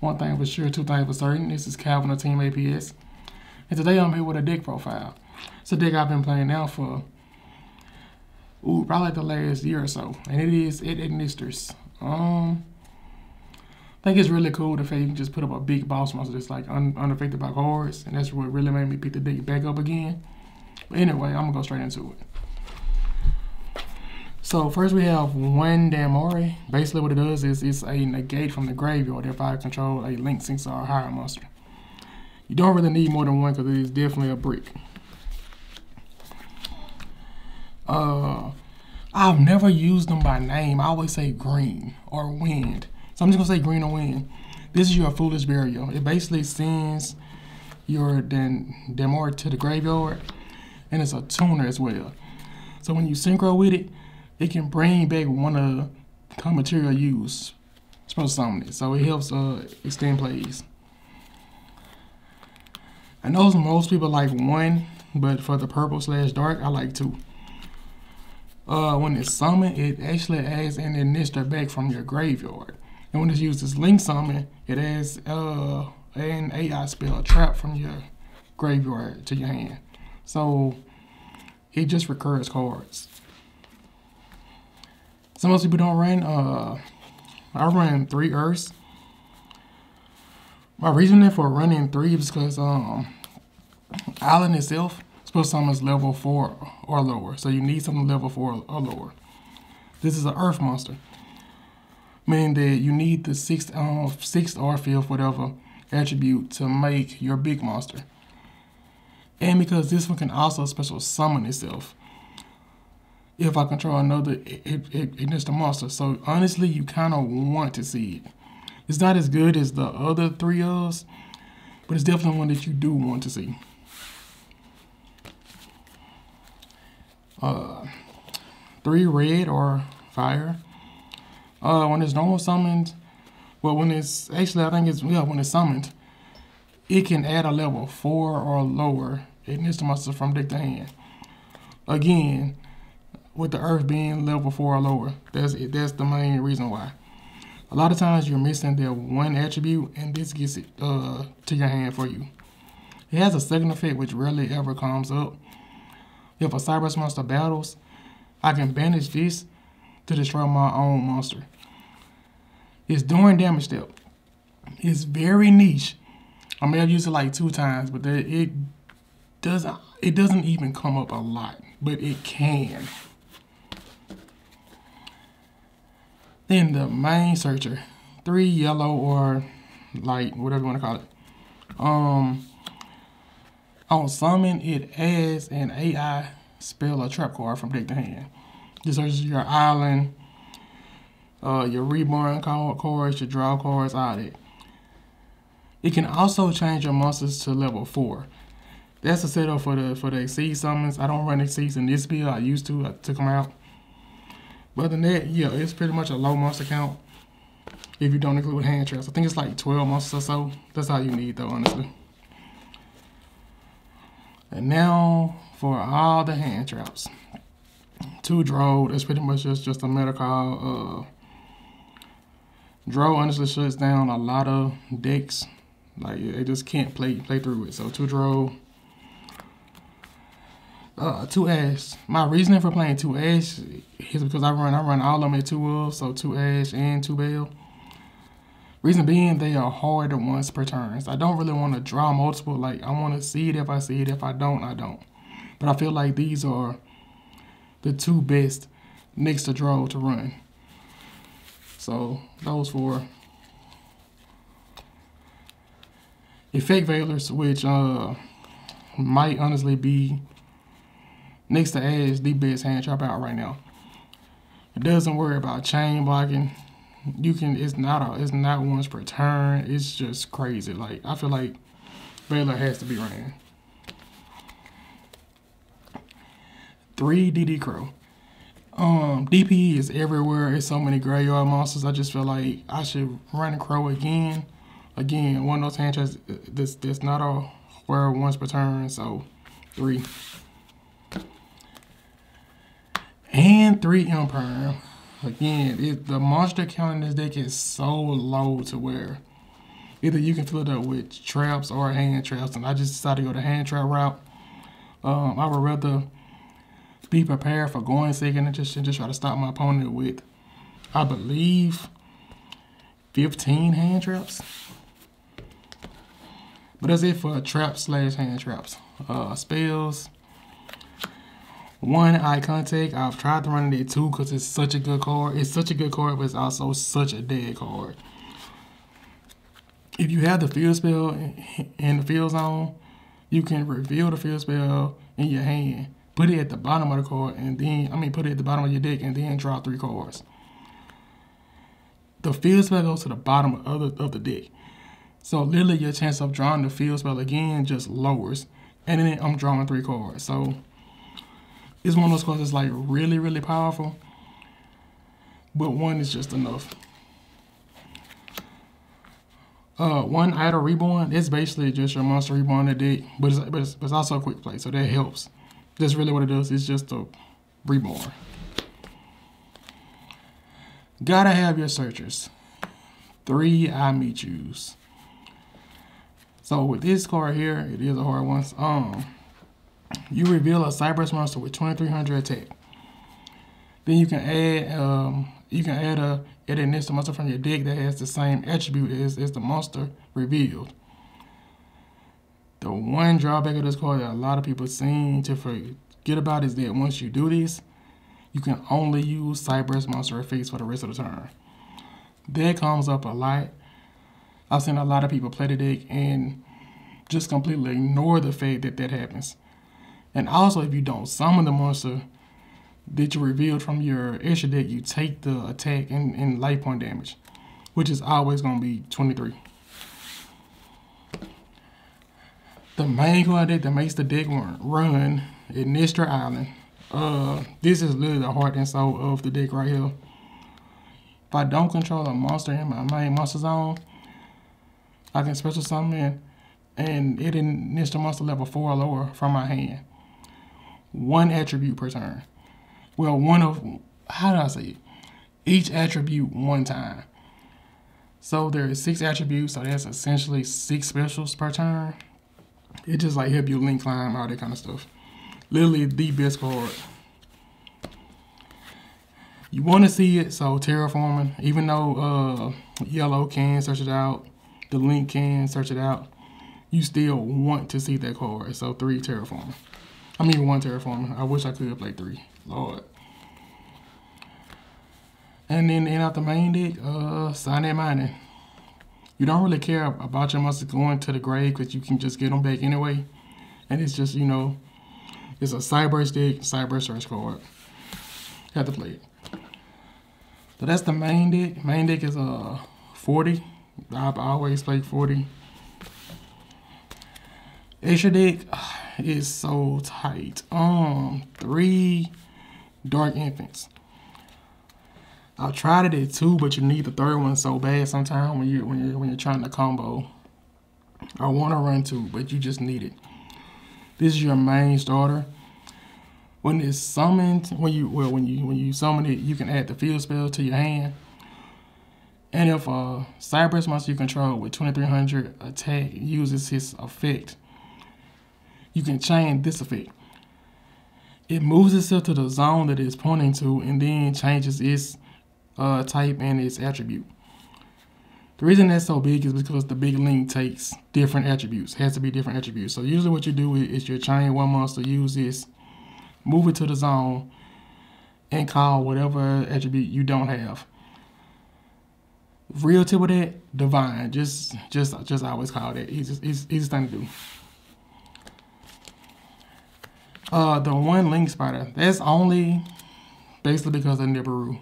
One thing for sure, two things for certain. This is Calvin of Team APS. And today I'm here with a deck profile. It's a deck I've been playing now for ooh, probably the last year or so. And it is @Ignisters. Um I think it's really cool the fact you can just put up a big boss monster that's like un unaffected by cards. And that's what really made me pick the deck back up again. But anyway, I'm gonna go straight into it. So first we have one Danmari. Basically what it does is it's a negate from the graveyard if I control a Link Sinks or a higher monster. You don't really need more than one because it is definitely a brick. Uh, I've never used them by name. I always say green or wind. So I'm just gonna say green or wind. This is your foolish burial. It basically sends your Dan Danmari to the graveyard and it's a tuner as well. So when you synchro with it, it can bring back one of the material used. supposed to. So it helps uh, extend plays. I know most people like one, but for the purple slash dark, I like two. Uh, when it's summoned, it actually adds an @Ignister back from your graveyard. And when it's used as link summon, it adds uh, an AI spell, trap from your graveyard to your hand. So it just recurs cards. Some most people don't run. Uh, I run three Earths. My reasoning for running three is because um, Island itself supposed to summon level four or lower, so you need something level four or lower. This is an Earth monster, meaning that you need the sixth, um, sixth or fifth, whatever attribute to make your big monster. And because this one can also special summon itself if I control another, it, it, it, it's the monster. So honestly, you kind of want to see it. It's not as good as the other three ofs, but it's definitely one that you do want to see. Uh, three red or fire. Uh, when it's normal summoned, well, when it's actually, I think it's yeah, when it's summoned, it can add a level four or lower. It needs to monster from deck to hand. Again, with the earth being level four or lower. That's it. That's the main reason why. A lot of times you're missing that one attribute, and this gets it uh, to your hand for you. It has a second effect which rarely ever comes up. If a Cyberse monster battles, I can banish this to destroy my own monster. It's doing damage step. It's very niche. I may have used it like two times, but it doesn't it doesn't even come up a lot, but it can. Then the main searcher, three yellow or light, whatever you want to call it. Um, on summon, it adds an AI spell or trap card from deck to hand. This searches your island, uh, your reborn card cards, your draw cards, all that. It It can also change your monsters to level four. That's the setup for the for the exceed summons. I don't run exceeds in this build. I used to. I took them out. But other than that, yeah, it's pretty much a low monster count if you don't include hand traps. I think it's like 12 monsters or so. That's all you need though, honestly. And now for all the hand traps. Two Droll, that's pretty much just, just a meta. Uh, Droll honestly shuts down a lot of decks. Like, they just can't play play through it. So two Droll, uh, two Ash. My reasoning for playing two Ash is because I run I run all of them at two of, so two Ash and two Bale. Reason being, they are harder once per turn. So I don't really want to draw multiple. Like I want to see it if I see it. If I don't, I don't. But I feel like these are the two best next to draw to run. So those four. Effect Veilers, which uh, might honestly be next to Ash, the best hand trap out right now. It doesn't worry about chain blocking. You can it's not a it's not once per turn. It's just crazy. Like I feel like Veiler has to be ran. Three DD Crow. Um, DP is everywhere. It's so many graveyard monsters. I just feel like I should run Crow again. Again, one of those hand traps this, that's not a where once per turn. So, three. and three Imperm. Again, it, the monster count in this deck is so low to where Either you can fill it up with traps or hand traps, and I just decided to go the hand trap route. Um, I would rather be prepared for going second and just, and just try to stop my opponent with, I believe, 15 hand traps. But that's it for trap slash hand traps. Uh, spells. One A.I.Contact. I've tried to run it too because it's such a good card. It's such a good card, but it's also such a dead card. If you have the field spell in the field zone, you can reveal the field spell in your hand, put it at the bottom of the card, and then I mean put it at the bottom of your deck, and then draw three cards. The field spell goes to the bottom of the, of the deck. So literally your chance of drawing the field spell again just lowers. And then I'm drawing three cards. So it's one of those cards that's like really, really powerful. But one is just enough. Uh, one A.I.dle Reborn, it's basically just your monster reborn the deck, but it's, but it's, but it's also a quick play, so that helps. That's really what it does. It's just a reborn. Gotta have your searchers. Three A.I.Meet Yous. So with this card here, it is a hard one. Um, you reveal a Cyberse monster with 2300 attack. Then you can add um, you can add a add a next monster from your deck that has the same attribute as, as the monster revealed. The one drawback of this card that a lot of people seem to forget about is that once you do this, you can only use Cyberse monster effects for the rest of the turn. That comes up a lot I've seen a lot of people play the deck and just completely ignore the fact that that happens. And also, if you don't summon the monster that you revealed from your extra deck, you take the attack and, and life point damage, which is always going to be 23. The main card deck that makes the deck run is Ignister Island. Uh, this is literally the heart and soul of the deck right here. If I don't control a monster in my main monster zone, I can special summon and it in the monster level 4 or lower from my hand. One attribute per turn. Well, one of, how do I say it? Each attribute one time. So there is six attributes, so that's essentially six specials per turn. It just like help you link climb, all that kind of stuff. Literally the best card. You want to see it, so terraforming, even though uh, yellow can search it out, the link can search it out. You still want to see that card. So three terraforming. I mean one terraforming. I wish I could play three. Lord. And then in out the main deck, uh, Cynet Mining. You don't really care about your monsters going to the grave because you can just get them back anyway. And it's just, you know, it's a Cyberse deck, Cyber Search card. Have to play it. So that's the main deck. Main deck is uh 40. I've always played 40. Extra deck is so tight. Um, three Dark Infants. I tried it at two, but you need the third one so bad sometimes when you when you when you're trying to combo. I want to run two, but you just need it. This is your main starter. When it's summoned, when you well when you when you summon it, you can add the field spell to your hand. And if a Cyberse monster you control with 2300 attack uses his effect, you can chain this effect. It moves itself to the zone that it's pointing to and then changes its uh, type and its attribute. The reason that's so big is because the big link takes different attributes. Has to be different attributes. So usually what you do is you chain one monster, use this, move it to the zone, and call whatever attribute you don't have real tip of that, divine. Just just just always call that. Just he's easiest thing to do. Uh the one link spider, that's only basically because of Nibiru.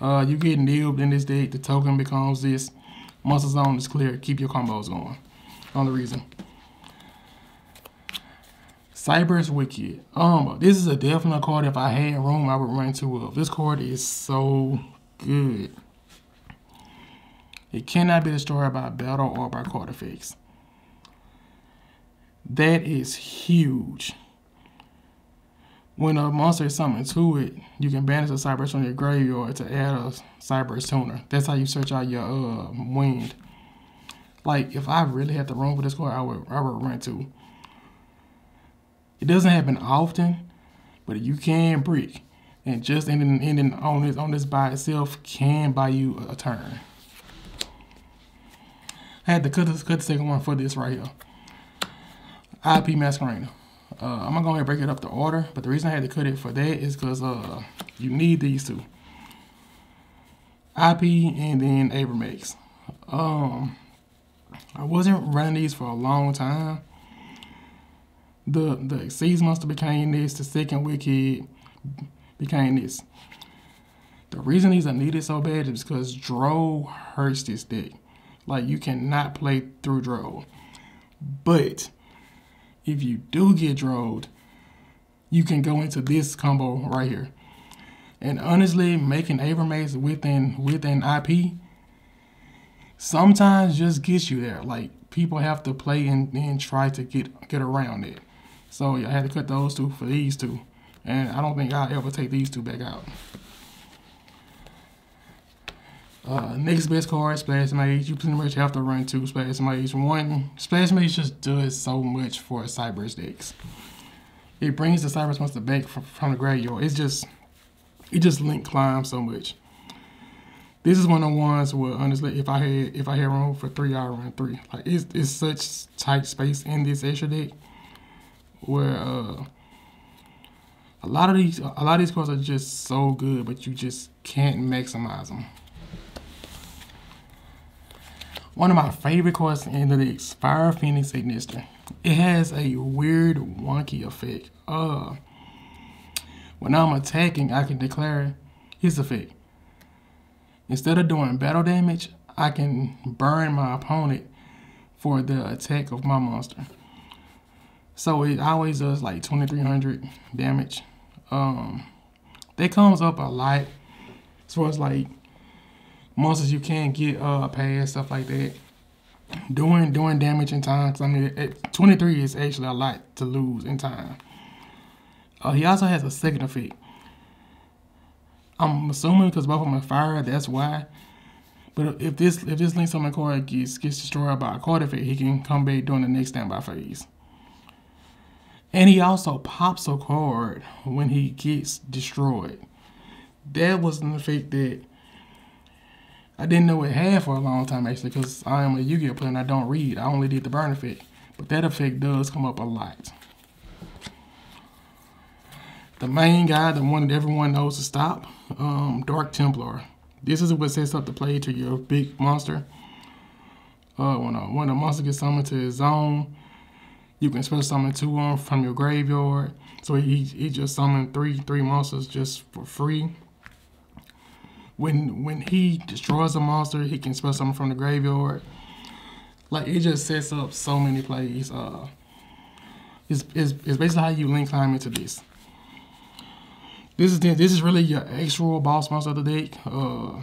Uh you get nibbed in this deck, the token becomes this. Monster zone is clear, keep your combos going. Only reason. Cyberse Wicckid. Um, this is a definite card. If I had room, I would run two of. This card is so good. It cannot be destroyed by battle or by card effects. That is huge. When a monster is summoned to it, you can banish a Cyberse from your graveyard to add a Cyberse tuner. That's how you search out your uh, wind. Like if I really had to run for this card, I would I would run to. It doesn't happen often, but you can brick. And just ending, ending on this on this by itself can buy you a turn. I had to cut, this, cut the second one for this right here. IP Masquerena. Uh, I'm gonna go ahead and break it up the order, but the reason I had to cut it for that is because uh, you need these two. IP and then Abramax. Um, I wasn't running these for a long time. The the Seas Monster became this, the second Wicckid became this. The reason these are needed so bad is because Droll hurts this deck. Like you cannot play through Droll. But if you do get Drilled, you can go into this combo right here. And honestly, making Abramax within within IP sometimes just gets you there. Like people have to play and, and try to get get around it. So I had to cut those two for these two. And I don't think I'll ever take these two back out. Uh, next best card, Splash Mage. You pretty much have to run two Splash Mage. One, Splash Mage just does so much for Cyberse decks. It brings the Cyberse monster back from, from the graveyard. It's just, it just link climb so much. This is one of the ones where honestly, if I had if I had room for three, I would run three. Like it's it's such tight space in this extra deck where uh, a lot of these a lot of these cards are just so good, but you just can't maximize them. One of my favorite cards in the deck, Fire Phoenix Ignister. It has a weird wonky effect. Uh, when I'm attacking, I can declare his effect. Instead of doing battle damage, I can burn my opponent for the attack of my monster. So it always does like 2300 damage. Um, that comes up a lot as far as like monsters you can't get uh past stuff like that. Doing doing damage in time. Cause I mean, at 23 is actually a lot to lose in time. Uh, he also has a second effect. I'm assuming because both of them are fire, that's why. But if this if this Link Summon card gets gets destroyed by a card effect, he can come back during the next standby phase. And he also pops a card when he gets destroyed. That was an effect that I didn't know it had for a long time actually because I am a Yu-Gi-Oh player and I don't read. I only did the burn effect. But that effect does come up a lot. The main guy, the one that everyone knows to stop, um, Dark Templar. This is what sets up the play to your big monster. Uh, when, a, when a monster gets summoned to his zone, you can special summon two of them from your graveyard. So he, he just summoned three three monsters just for free when when he destroys a monster, he can spell something from the graveyard. Like it just sets up so many plays. Uh, it's, it's, it's basically how you link climb into this. This is this is really your actual boss monster of the deck. Uh,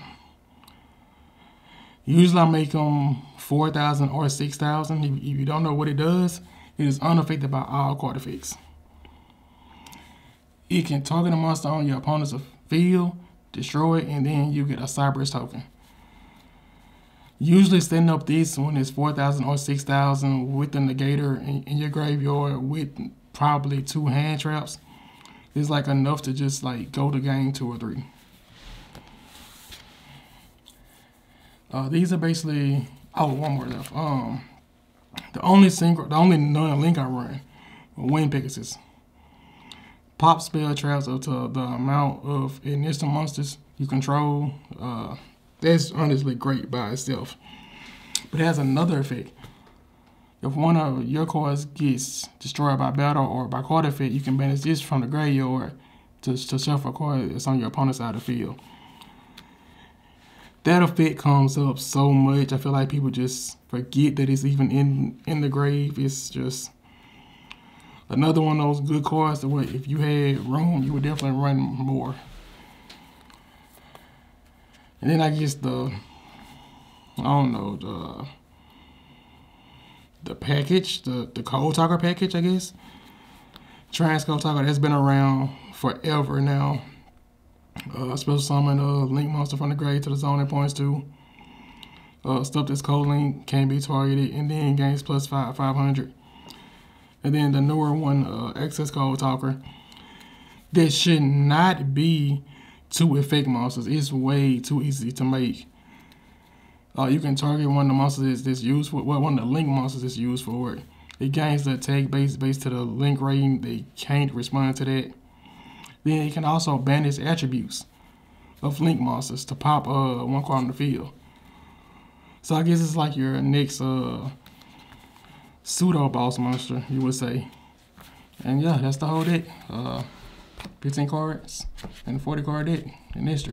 usually I make them four thousand or six thousand. If, if you don't know what it does, it is unaffected by all card effects. It can target a monster on your opponent's field destroy it, and then you get a Cyberse token. Usually setting up this when it's 4,000 or 6,000 with the negator in, in, your graveyard with probably two hand traps is like enough to just like go to game two or three. Uh, these are basically, oh, one more left. Um, the only single, the only non-link I run, Wind Pegasus pop spell traps up to the amount of @Ignister monsters you control. Uh, that's honestly great by itself. But it has another effect. If one of your cards gets destroyed by battle or by card effect, you can banish this from the graveyard to, to shuffle a card that's on your opponent's side of the field. That effect comes up so much. I feel like people just forget that it's even in in the grave. It's just another one of those good cards that if you had room, you would definitely run more. And then I guess the, I don't know, the, the package, the, the Code Talker package, I guess. Trans Code Talker, that's been around forever now. Uh, special summon a Link Monster from the grave to the zone it points to. Uh, stuff that's cold link can be targeted, and then gains plus five five hundred. And then the newer one, uh, code talker, that should not be two effect monsters. It's way too easy to make. Uh, you can target one of the monsters that's, used for well, one of the link monsters that's used for it. It gains the attack base based to the link rating. They can't respond to that. Then it can also banish attributes of link monsters to pop uh one card on the field. So I guess it's like your next uh pseudo boss monster, you would say. And yeah, that's the whole deck. Uh 15 cards and 40 card deck in history.